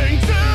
everything to